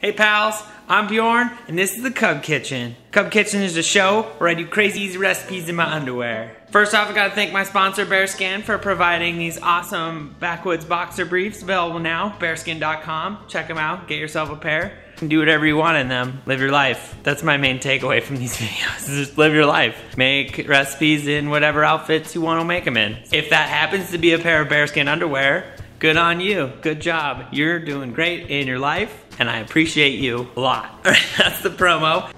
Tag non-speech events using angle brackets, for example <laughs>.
Hey pals, I'm Bjorn, and this is the Cub Kitchen. Cub Kitchen is a show where I do crazy easy recipes in my underwear. First off, I gotta thank my sponsor, Bear Skn, for providing these awesome backwoods boxer briefs available now. BearSkn.com. Check them out, get yourself a pair. And do whatever you want in them. Live your life. That's my main takeaway from these <laughs> videos. Just live your life. Make recipes in whatever outfits you want to make them in. If that happens to be a pair of Bear Skn underwear, good on you. Good job. You're doing great in your life, and I appreciate you a lot. <laughs> That's the promo.